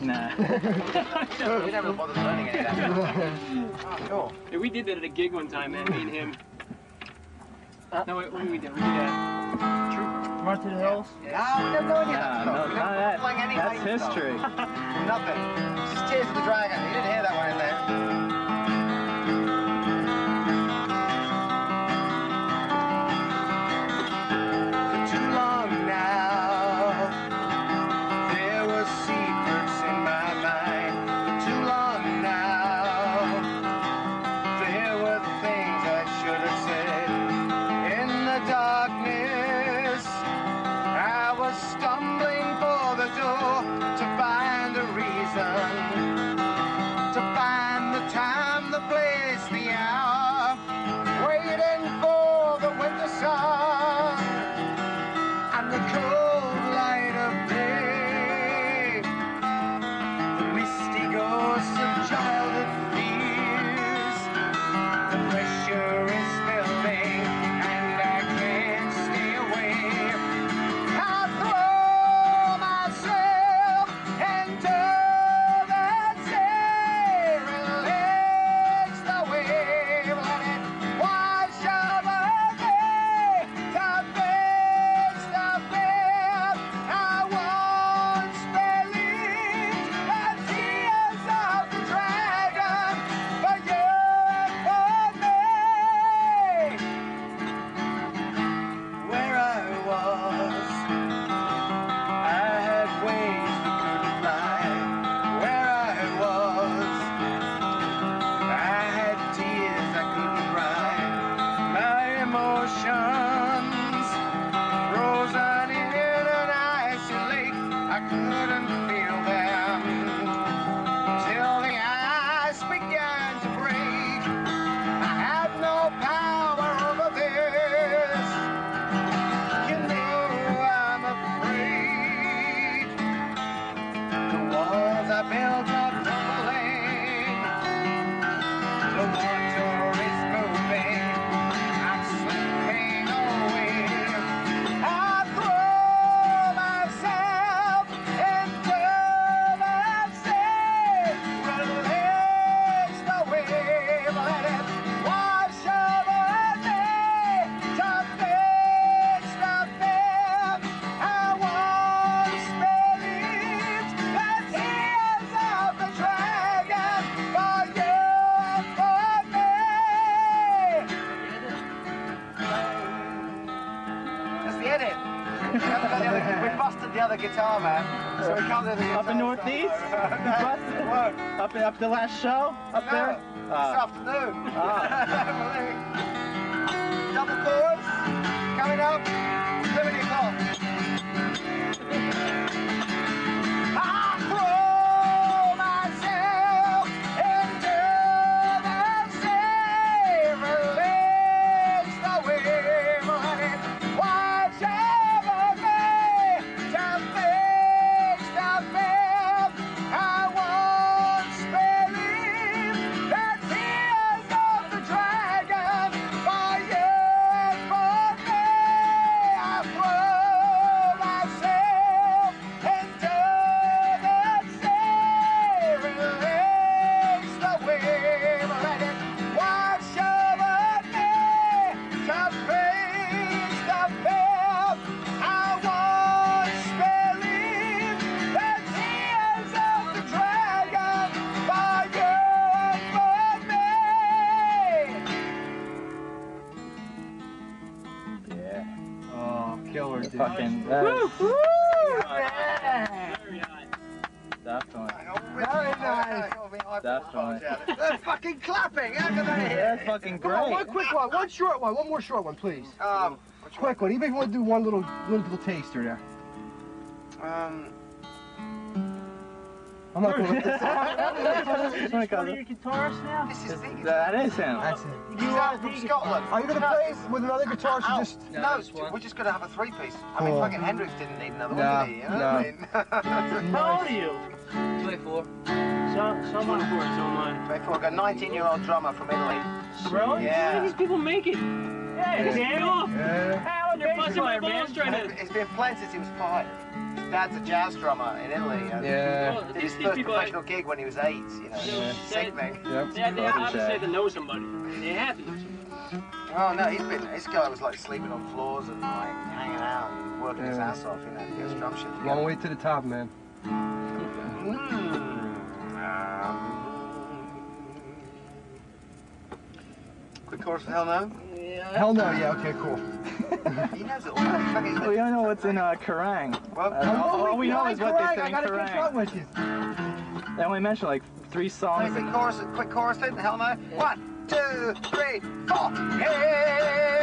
Nah. we never bothered learning any of that. oh, cool. Yeah, we did that at a gig one time, man. Me and him. no, wait, what did we do? We did a troop. Run to the hills? No, we never know any of that No, stuff. no, we none that. playing any That's history. Nothing. Just Tears of the Dragon. You didn't hear that one in there. The other guitar, man. So we can't do the. Up in Northeast? Up, up the last show? Up there? This Ah. afternoon. Ah. Double chorus coming up. Liberty Clock. Killer, dude. Fucking. That's Very hot. definitely. Very nice. Definitely. They're fucking clapping. How can they hear? That's fucking Come on, one quick one, one short one, one more short one, please. Um, Quick one, even if you want to do one little little, little taster there. um, I'm not going to. Oh my God. your guitarist now? this is big. That is him. That's it. He's out from Scotland. Are you going to play with another guitarist or just? No, we're just going to have a three-piece. I mean, fucking Hendrix didn't need another No, one, did he? You what How old are you? 24. So, so 24, much. so am I. 24, got a 19-year-old drummer from Italy. Really? Yeah. How do these people make it? Yeah, It's damn off. Yeah. How They're busting my balls trying to. It's been playing since he was five. Dad's a jazz drummer in Italy. And Yeah. Well, Did his first people, professional gig when he was eight. You know, Yeah. sick mate. Yep. they, had- they obviously had to know somebody. They had to know somebody. Oh no, he's been. This guy was like sleeping on floors and like hanging out and working his ass off. You know, to get his drum shit Long together. way to the top, man. Hmm. Um, quick chorus, hell no. Hell no. Yeah. Okay. Cool. He knows all. Fucking- We don't know what's in uh, Kerrang. Well, Uh, all we know is what they Correct, say I in got a good Kerrang. with you. They only mention like three songs. quick chorus, quick chorus. Hell no. One, two, three, four. Hey.